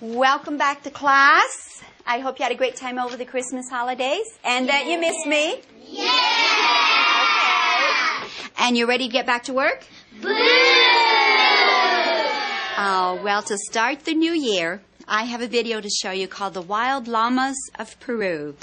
Welcome back to class. I hope you had a great time over the Christmas holidays and that you missed me. Yeah! Okay. And you're ready to get back to work? Boo! Oh, well, to start the new year, I have a video to show you called The Wild Llamas of Peru.